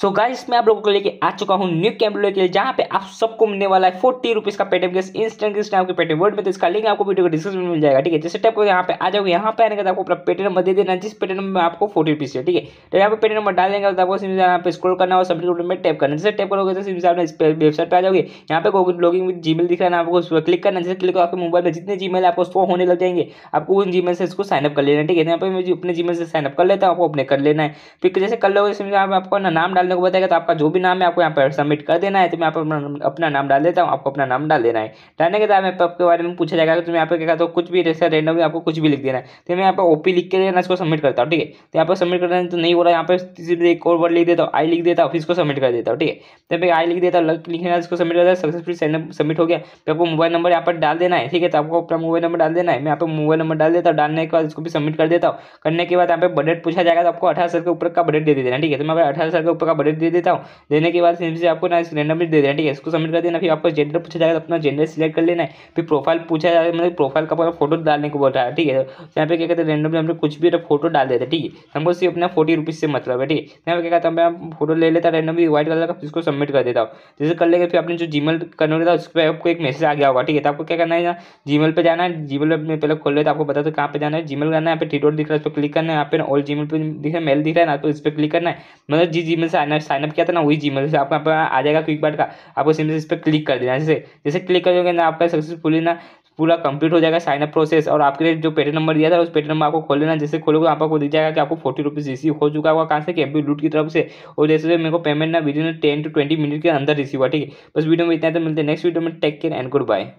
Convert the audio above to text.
सो so guys मैं आप लोगों को लेके आ चुका हूँ न्यू कैम्प लिए, जहाँ पे आप सबको मिलने वाला है फोर्टी रुपीज़ का पेटीएम के इंस्टेंट इंस्टेंट आपके पेटीएम वर्ड में। तो इसका लिंक आपको वीडियो को डिस्क्रिप्शन में मिल जाएगा, ठीक है? जैसे टाइप को यहाँ पे आ जाओगे, यहाँ पे आने का आपको अपना पेटीएम नंबर दे देना, जिस पेटीएम में आपको फोर्टी रुपीज़ है ठीक है? तो यहाँ पे पेटीएम नंबर डाल देंगे तो आपको सिम यहाँ पे स्क्रॉल करना और सबमिट में टैप करना। जैसे टैप करोगे तो सिम आपने वेबसाइट पर आ जाओगे, यहाँ पे लॉगिंग विद जीमेल दिख रहा है आपको, उस पर क्लिक करना। जैसे क्लिक आपके मोबाइल में जितने जीमेल आपको उसको होने लग जाएँगे, आपको उन जीमेल से इसको साइनअप कर लेना ठीक है? यहाँ पे मैं अपने जीमेल से साइनअप कर लेता हूँ, आपको अपने कर लेना है। फिर जैसे कर लोगे आपको नाम डालने को बताएगा तो आपका जो भी नाम है आपको यहाँ पर सबमिट कर देना है तो मैं यहाँ पर अपना नाम डाल देता हूँ आपको अपना नाम डाल देना है डालने के बाद आपके बारे में पूछा जाएगा तो मैं यहाँ पे क्या तो कुछ भी जैसे रेंडमली आपको कुछ भी लिख देना है तो मैं यहाँ पर ओपी लिख के देना इसको सबमिट करता हूँ ठीक है तो यहाँ पर सबमिट करना तो नहीं हो रहा है यहाँ पर सीधे एक और वर्ड लिख देता हूँ आई लिख देता हूँ फिर इसको सबमिट कर देता हूँ ठीक है तो मैं आई लिख देता हूँ लिखना इसको सबमिट करता है सक्सेसफुल सबमिट हो गया फिर आपको मोबाइल नंबर यहाँ पर डाल देना है ठीक है तो आपको अपना मोबाइल नंबर डाल देना है मैं यहाँ पर मोबाइल नंबर डाल देता हूँ डालने के बाद इसको भी सबमिट कर देता हूँ करने के बाद यहाँ पर बजट पूछा जाएगा तो आपको अठारह साल के ऊपर का बजट दे देना ठीक है तो मैं अठारह साल के ऊपर का बजट दे देता हूँ। देने के बाद फिर से आपको ना रेंडमली दे देना, ठीक है? इसको सबमिट कर देना, फिर आपको जेंडर पूछा जाएगा तो अपना जेंडर सिलेक्ट कर लेना है। फिर प्रोफ़ाइल पूछा जाएगा मतलब प्रोफ़ाइल का फ़ोटो डालने को बोल रहा है, ठीक है? तो यहाँ पे क्या कहते हैं रेंडमली हम कुछ भी फ़ोटो डाल देते, ठीक है? हमको सिर्फ़ अपना फोर्टी रुपीज़ से मतलब है, ठीक है? यहाँ पे क्या कहता है, मैं फ़ोटो ले लेता रेंडमली व्हाइट कलर का इसको सबमिट कर देता हूँ। जैसे कर लेंगे, फिर अपने जो जीमेल करने था उस पर आपको एक मैसेज आ गया होगा, ठीक है? तो आपको क्या करना है जीमेल पे जाना है जीमेल में पहले खोल लेते आपको बता दो कहाँ पे जाना है? जीमेल करना है, यहाँ पे टीटोर दिख रहा है इस पर क्लिक करना है, यहाँ पे ऑल जीमेल पे दिख रहा है मेल दिख रहा है, ना तो इस पर क्लिक करना है। मतलब जिस जीमेल से साइनअप किया था ना, वही जीमेल से आपको यहाँ पर आ जाएगा क्विक बार का। आपको सिंपल इस पर क्लिक कर देना जैसे जैसे क्लिक कर दोगे ना, आपका सक्सेसफुली ना, पूरा कंप्लीट हो जाएगा साइन अप प्रोसेस और आपके लिए जो पेटी नंबर दिया था, उस पेटी नंबर आपको खोल लेना। जैसे खोलोगे आपको दिख जाएगा कि आपको फोर्टी रुपीज़ रिसीव हो चुका होगा कहाँ से कि अभी लूट की तरफ़ से। और जैसे मेरे को पेमेंट ना within ten two twenty minute के अंदर रिसीव हुआ, ठीक है। बस वीडियो में इतना तो मिलते हैं नेक्स्ट वीडियो में। Take care and good bye